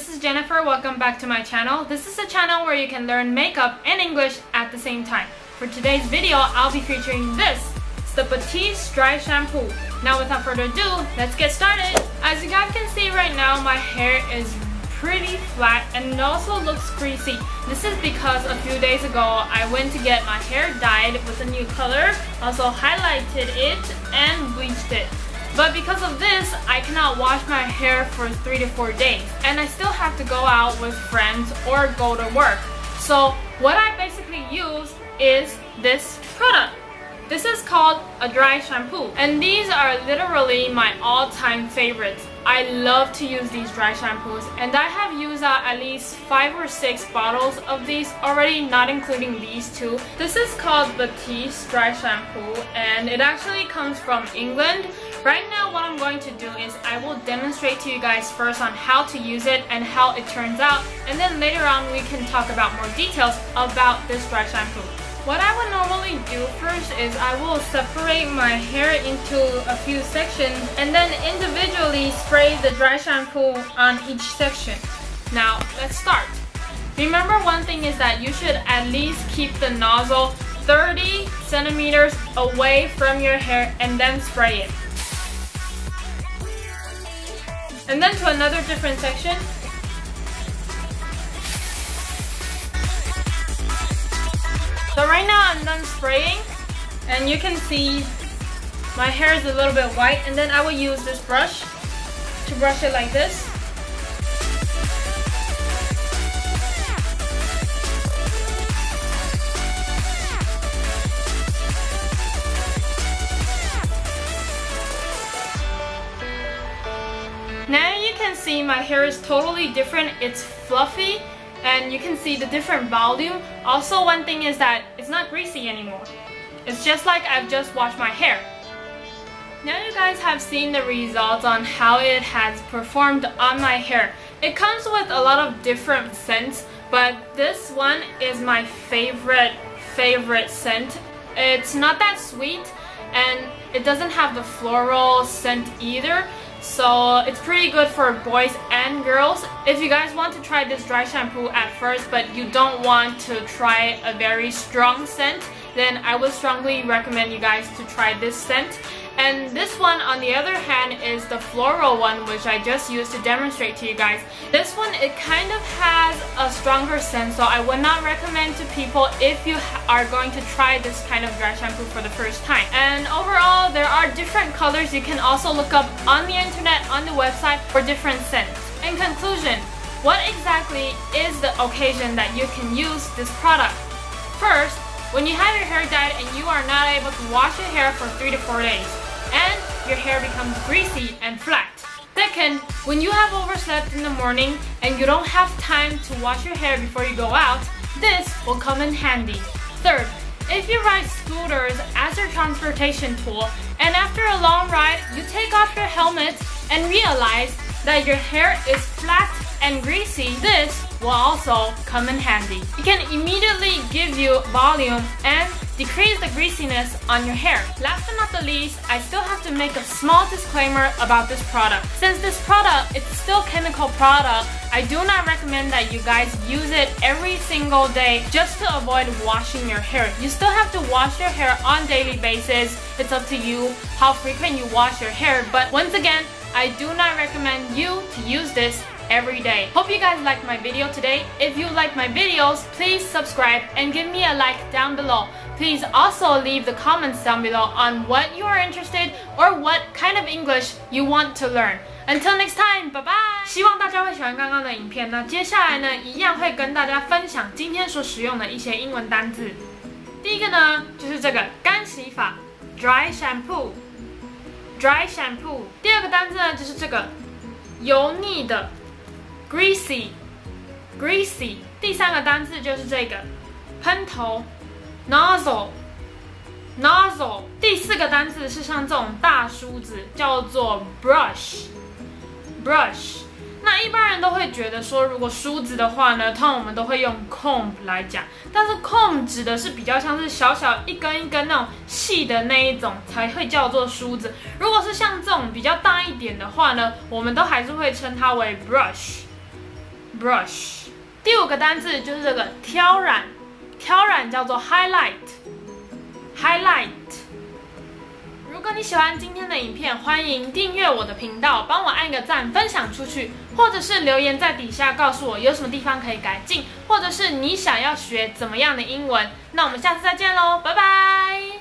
this is Jennifer. Welcome back to my channel. This is a channel where you can learn makeup and English at the same time. For today's video, I'll be featuring this. It's the Batiste Dry Shampoo. Now without further ado, let's get started. As you guys can see right now, my hair is pretty flat and it also looks greasy. This is because a few days ago I went to get my hair dyed with a new color, also highlighted it and bleached it. But because of this, I cannot wash my hair for 3 to 4 days. And I still have to go out with friends or go to work. So what I basically use is this product. This is called a dry shampoo. And these are literally my all-time favorites. I love to use these dry shampoos and I have used uh, at least 5 or 6 bottles of these already, not including these two. This is called Batiste Dry Shampoo and it actually comes from England. Right now what I'm going to do is I will demonstrate to you guys first on how to use it and how it turns out and then later on we can talk about more details about this dry shampoo. What I would normally do first is I will separate my hair into a few sections and then individually spray the dry shampoo on each section. Now, let's start. Remember one thing is that you should at least keep the nozzle 30 centimeters away from your hair and then spray it. And then to another different section, So right now I'm done spraying and you can see my hair is a little bit white and then I will use this brush to brush it like this. Now you can see my hair is totally different. It's fluffy and you can see the different volume. Also one thing is that not greasy anymore. It's just like I've just washed my hair. Now you guys have seen the results on how it has performed on my hair. It comes with a lot of different scents, but this one is my favorite, favorite scent. It's not that sweet and it doesn't have the floral scent either. So it's pretty good for boys and girls. If you guys want to try this dry shampoo at first but you don't want to try a very strong scent, then I would strongly recommend you guys to try this scent. One, on the other hand, is the floral one, which I just used to demonstrate to you guys. This one, it kind of has a stronger scent, so I would not recommend to people if you are going to try this kind of dry shampoo for the first time. And overall, there are different colors you can also look up on the internet, on the website, for different scents. In conclusion, what exactly is the occasion that you can use this product? First, when you have your hair dyed and you are not able to wash your hair for 3 to 4 days and your hair becomes greasy and flat. Second, when you have overslept in the morning and you don't have time to wash your hair before you go out, this will come in handy. Third, if you ride scooters as your transportation tool and after a long ride you take off your helmet and realize that your hair is flat and greasy, this will also come in handy. It can immediately give you volume and decrease the greasiness on your hair. Last but not the least, I still have to make a small disclaimer about this product. Since this product is still chemical product, I do not recommend that you guys use it every single day just to avoid washing your hair. You still have to wash your hair on daily basis. It's up to you how frequent you wash your hair. But once again, I do not recommend you to use this every day. Hope you guys liked my video today. If you like my videos, please subscribe and give me a like down below. Please also leave the comments down below on what you are interested or what kind of English you want to learn. Until next time, bye bye! 希望大家会喜欢刚刚的影片。那接下来呢，一样会跟大家分享今天所使用的一些英文单字。第一个呢，就是这个干洗法，dry shampoo，dry shampoo。第二个单字呢，就是这个油腻的。 greasy，greasy。第三个单词就是这个喷头，nozzle，nozzle。第四个单词是像这种大梳子，叫做 brush，brush。那一般人都会觉得说，如果梳子的话呢，通常我们都会用 comb 来讲，但是 comb 指的是比较像是小小一根一根那种细的那一种才会叫做梳子。如果是像这种比较大一点的话呢，我们都还是会称它为 brush。brush。第五个单字就是这个挑染，挑染叫做 highlight，highlight。如果你喜欢今天的影片，欢迎订阅我的频道，帮我按个赞，分享出去，或者是留言在底下告诉我有什么地方可以改进，或者是你想要学怎么样的英文。那我们下次再见喽，拜拜。